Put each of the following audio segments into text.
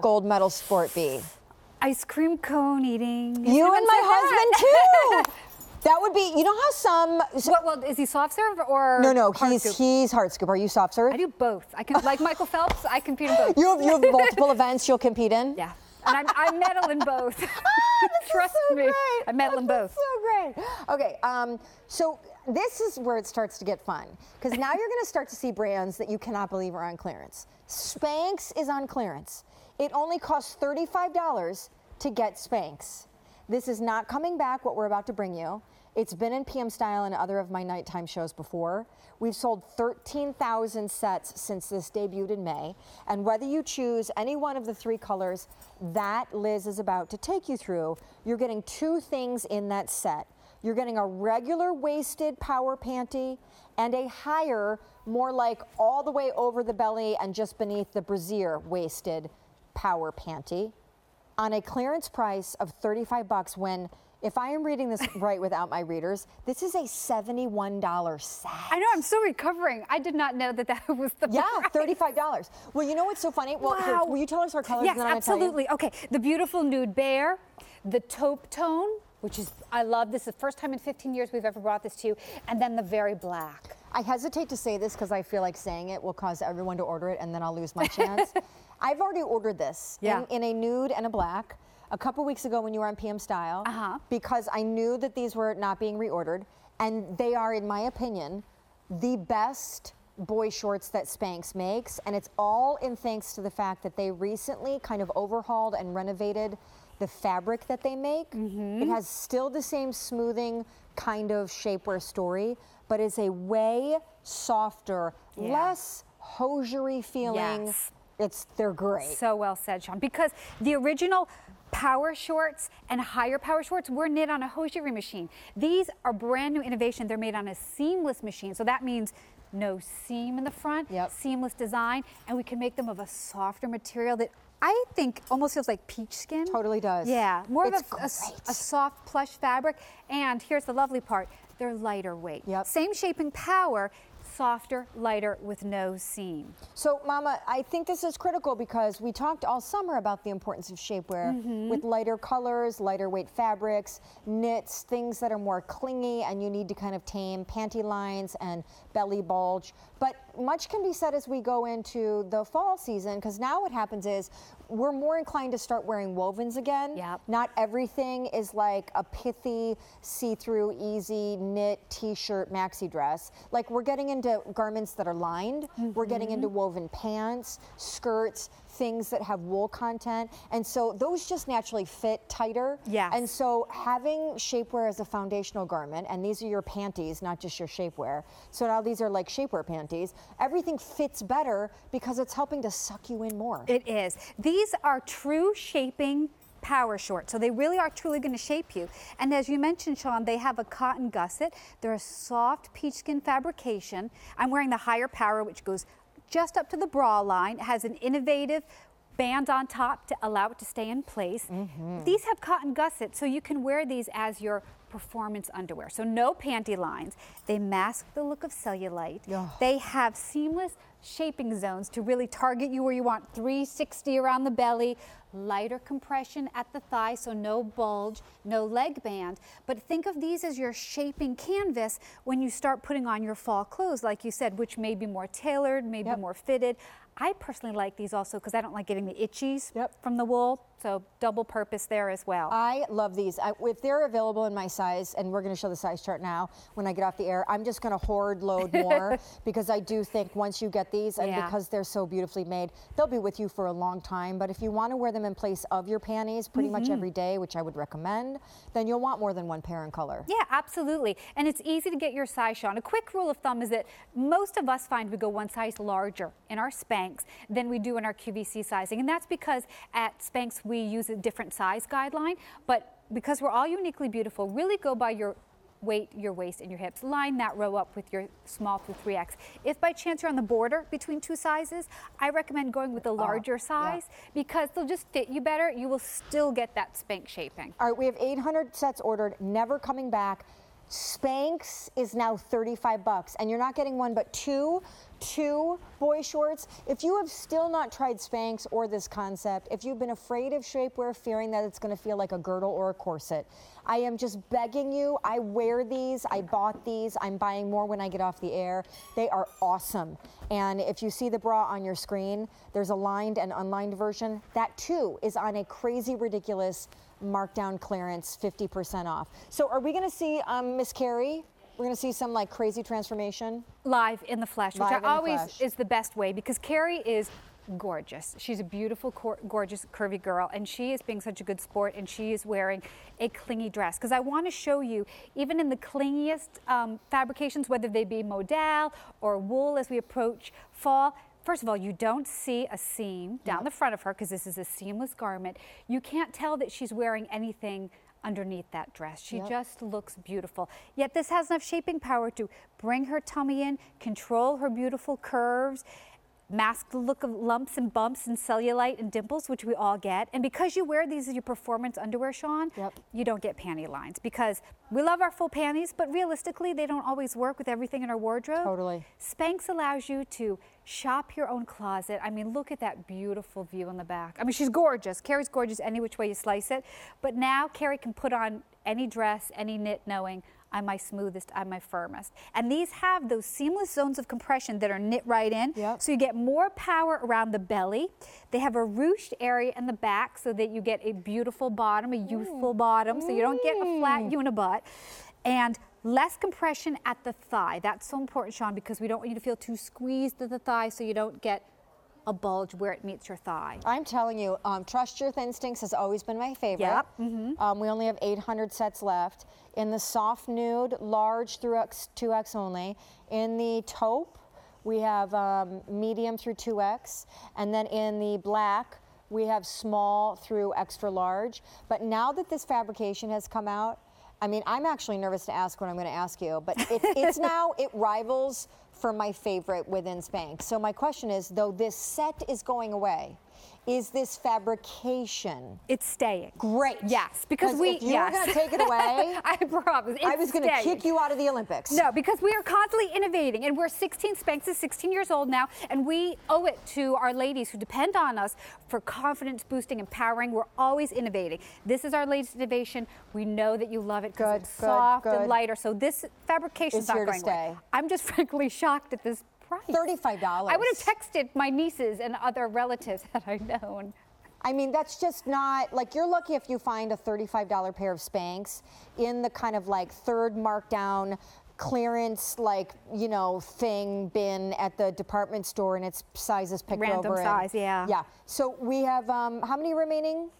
gold medal sport be? Ice cream cone eating. You and my husband too. That would be, you know how some. What, well, is he soft serve or? No, no, he's scoop? he's hard scoop. Are you soft serve? I do both. I can, like Michael Phelps, I compete in both. You have, you have multiple events you'll compete in. Yeah. And I'm, I medal in both. Trust so me. great. I medal in both. So great. Okay, um, so this is where it starts to get fun because now you're going to start to see brands that you cannot believe are on clearance. Spanx is on clearance. It only costs $35 to get Spanx. This is not coming back, what we're about to bring you. It's been in PM Style and other of my nighttime shows before. We've sold 13,000 sets since this debuted in May. And whether you choose any one of the three colors that Liz is about to take you through, you're getting two things in that set. You're getting a regular waisted power panty and a higher, more like all the way over the belly and just beneath the brassiere waisted power panty on a clearance price of 35 bucks when if I am reading this right without my readers, this is a $71 set. I know, I'm still recovering. I did not know that that was the Yeah, price. $35. Well, you know what's so funny? Well, here, Wow. will you tell us our colors Yes, and then I'm tell you? absolutely. Okay, the beautiful nude bear, the taupe tone, which is, I love this. is the first time in 15 years we've ever brought this to you, and then the very black. I hesitate to say this because I feel like saying it will cause everyone to order it and then I'll lose my chance. I've already ordered this Yeah. in, in a nude and a black a couple weeks ago when you were on PM Style Uh-huh. because I knew that these were not being reordered. And they are, in my opinion, the best boy shorts that Spanx makes. And it's all in thanks to the fact that they recently kind of overhauled and renovated the fabric that they make. Mm-hmm. It has still the same smoothing kind of shapewear story, but is a way softer, Yeah. less hosiery feeling. Yes. It's they're great. So well said, Shawn. Because the original power shorts and higher power shorts were knit on a hosiery machine. These are brand new innovation. They're made on a seamless machine. So that means no seam in the front, Yep. seamless design, and we can make them of a softer material that I think almost feels like peach skin. Totally does. Yeah, more It's of a, a a soft plush fabric. And here's the lovely part. They're lighter weight. Yep. Same shaping power, softer, lighter with no seam. So, Mama, I think this is critical because we talked all summer about the importance of shapewear Mm-hmm. with lighter colors, lighter weight fabrics, knits, things that are more clingy, and you need to kind of tame panty lines and belly bulge. But much can be said as we go into the fall season because now what happens is we're more inclined to start wearing wovens again. Yep. Not everything is like a pithy, see-through, easy knit t-shirt maxi dress. Like we're getting into garments that are lined. We're getting mm-hmm. into woven pants, skirts, things that have wool content. And so those just naturally fit tighter. Yes. And so having shapewear as a foundational garment, and these are your panties, not just your shapewear. So now these are like shapewear panties. Everything fits better because it's helping to suck you in more. It is. These are true shaping power shorts. So they really are truly going to shape you. And as you mentioned, Shawn, they have a cotton gusset. They're a soft peach skin fabrication. I'm wearing the higher power, which goes just up to the bra line. It has an innovative band on top to allow it to stay in place. Mm-hmm. These have cotton gussets, so you can wear these as your performance underwear. So no panty lines. They mask the look of cellulite. Yeah. They have seamless shaping zones to really target you where you want 360 around the belly, lighter compression at the thigh, so no bulge, no leg band. But think of these as your shaping canvas when you start putting on your fall clothes, like you said, which may be more tailored, maybe Yep. more fitted. I personally like these also because I don't like getting the itchies Yep. from the wool, so double purpose there as well. I love these. I, if they're available in my size, and we're going to show the size chart now when I get off the air, I'm just going to hoard load more because I do think once you get these, and Yeah. because they're so beautifully made, they'll be with you for a long time. But if you want to wear them in place of your panties pretty Mm-hmm. much every day, which I would recommend, then you'll want more than one pair in color. Yeah, absolutely. And it's easy to get your size, Shawn. A quick rule of thumb is that most of us find we go one size larger in our Spanx than we do in our QVC sizing. And that's because at Spanx we use a different size guideline. But because we're all uniquely beautiful, really go by your weight, your waist, and your hips. Line that row up with your small through 3X. If by chance you're on the border between two sizes, I recommend going with the oh, larger size because they'll just fit you better. You will still get that spank shaping. All right, we have 800 sets ordered, never coming back. Spanx is now 35 bucks, and you're not getting one but two two boy shorts. If you have still not tried Spanx or this concept, if you've been afraid of shapewear, fearing that it's going to feel like a girdle or a corset, I am just begging you. I wear these. I bought these. I'm buying more when I get off the air. They are awesome. And if you see the bra on your screen, there's a lined and unlined version. That too is on a crazy, ridiculous markdown clearance, 50% off. So are we going to see um, Miss Carrie? We're going to see some like crazy transformation. live in the flesh, which Live in I always is the best way because Carrie is gorgeous. She's a beautiful, cor- gorgeous, curvy girl, and she is being such a good sport, and she is wearing a clingy dress. Because I want to show you, even in the clingiest um, fabrications, whether they be modal or wool as we approach fall, First of all, you don't see a seam down the front of her because this is a seamless garment. You can't tell that she's wearing anything underneath that dress. She Yep. just looks beautiful. Yet this has enough shaping power to bring her tummy in, control her beautiful curves, mask the look of lumps and bumps and cellulite and dimples, which we all get. And because you wear these as your performance underwear, Shawn, Yep. you don't get panty lines because we love our full panties, but realistically, they don't always work with everything in our wardrobe. Totally. Spanx allows you to shop your own closet. I mean, look at that beautiful view in the back. I mean, she's gorgeous. Carrie's gorgeous any which way you slice it. But now Carrie can put on any dress, any knit, knowing I'm my smoothest, I'm my firmest. And these have those seamless zones of compression that are knit right in. Yep. So you get more power around the belly. They have a ruched area in the back so that you get a beautiful bottom, a mm. youthful bottom, so you don't get a flat mm. unibutt. And less compression at the thigh. That's so important, Shawn, because we don't want you to feel too squeezed at the thigh so you don't get a bulge where it meets your thigh. I'm telling you, um, Trust Your Instincts has always been my favorite. Yep, mm-hmm. Um, we only have 800 sets left. In the soft nude, large through X, 2X only. In the taupe, we have um, medium through 2X. And then in the black, we have small through extra large. But now that this fabrication has come out, I mean, I'm actually nervous to ask what I'm going to ask you, but it, it's now, it rivals for my favorite within Spanx. So my question is, though this set is going away, is this fabrication It's staying. great? Yes, because we if you yes. were going to take it away, I promise. I was going to kick you out of the Olympics. No, because we are constantly innovating, and we're 16. Spanx is 16 years old now, and we owe it to our ladies who depend on us for confidence boosting, empowering. We're always innovating. This is our latest innovation. We know that you love it because Good, it's good, soft good. and lighter. So this fabrication is not here to going away. stay. I'm just frankly shocked at this price. $35. I would have texted my nieces and other relatives had I known. I mean, that's just not like you're lucky if you find a $35 pair of Spanx in the kind of like third markdown clearance like you know thing bin at the department store and its sizes picked Random over and- size, yeah. yeah so we have um, how many remaining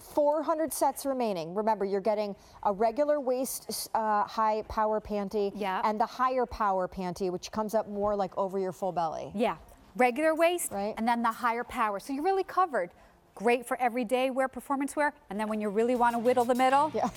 400 sets remaining remember you're getting a regular waist uh, high power panty Yeah. and the higher power panty which comes up more like over your full belly Yeah, regular waist, Right. and then the higher power. So you're really covered. Great for everyday wear, performance wear, and then when you really want to whittle the middle, yeah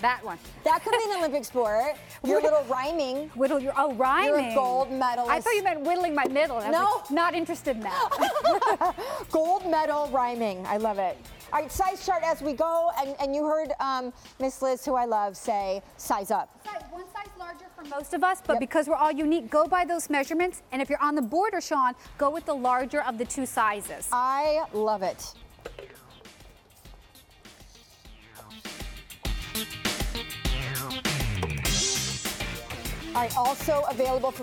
that one. That could be an Olympic sport. Your little rhyming. Whittle your oh rhyming. gold medalist. I thought you meant whittling my middle. No. like, not interested in that. Gold medal rhyming. I love it. All right, size chart as we go. And, and you heard um, Miss Liz, who I love, say size up. One size larger for most of us, but Yep. because we're all unique, go by those measurements. And if you're on the border, Shawn, go with the larger of the two sizes. I love it. All right, also available for